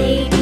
baby.